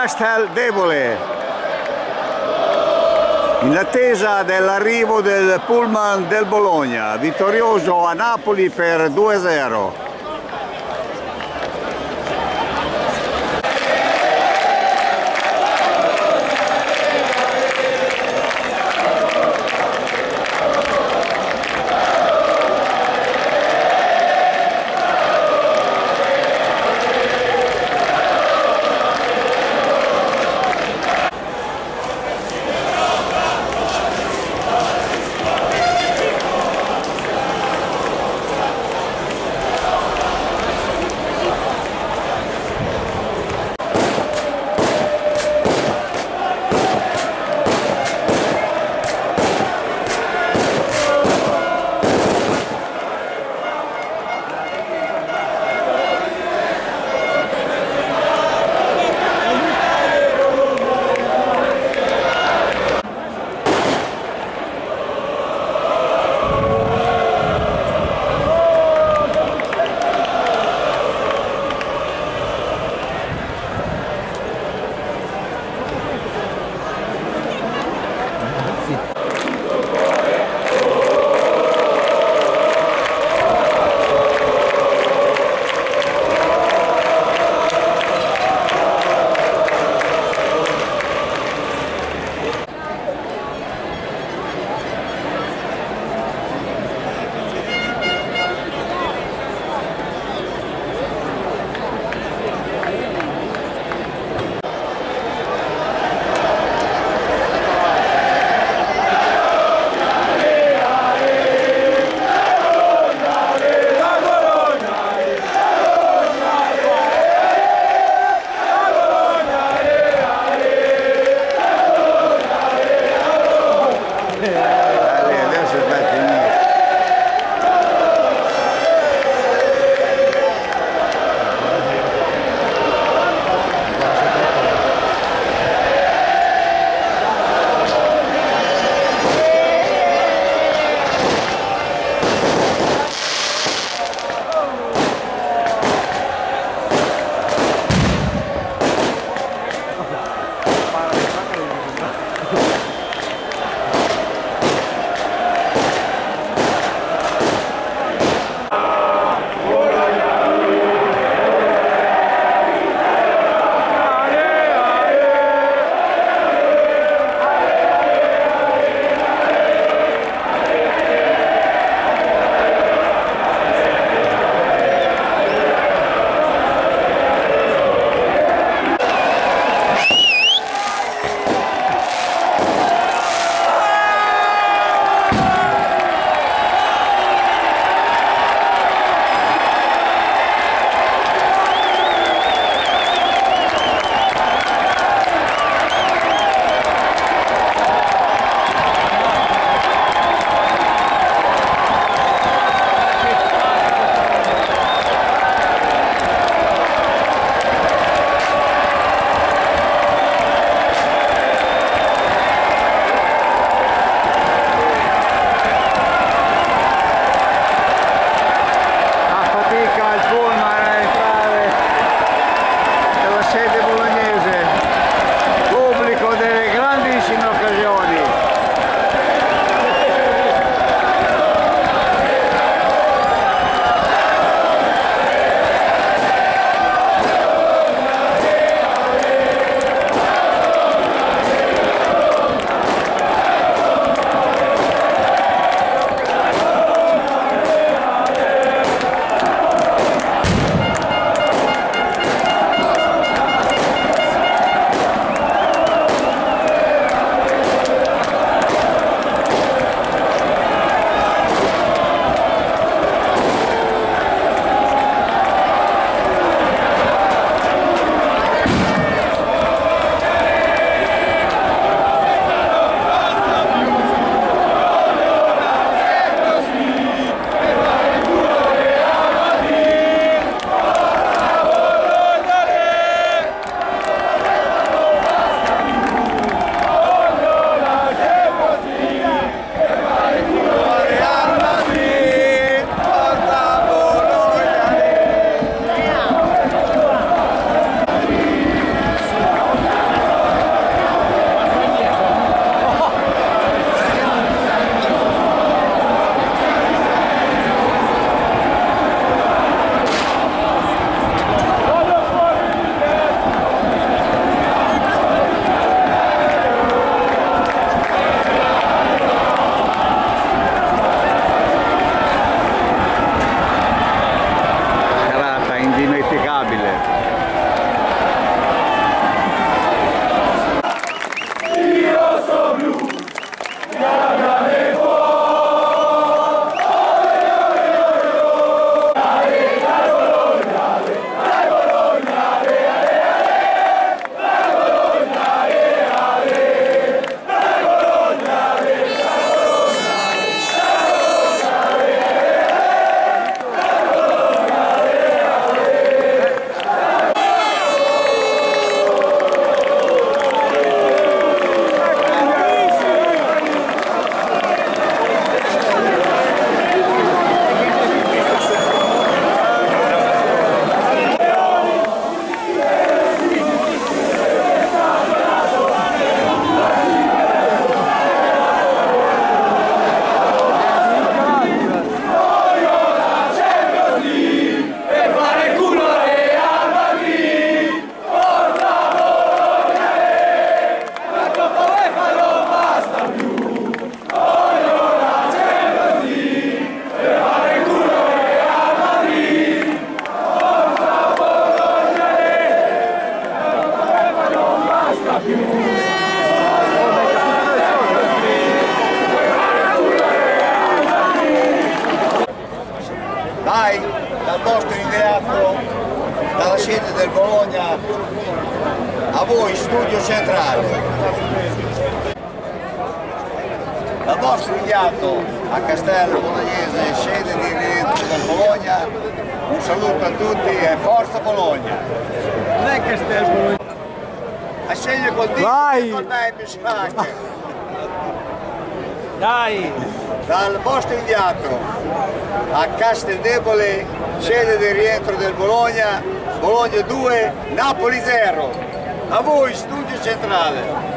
Casteldebole in attesa dell'arrivo del pullman del Bologna, vittorioso a Napoli per 2-0. Cheio de bolinha. Del Bologna, a voi studio centrale. Dal vostro inviato a Castello Bolognese, sede di rientro del Bologna, un saluto a tutti e forza Bologna! Non è Castel Bologna. A scegliere col dito Vai! con me mi sa che. Dai! dal vostro inviato a Casteldebole, sede di rientro del Bologna, Bologna 2, Napoli 0. A voi, studio centrale.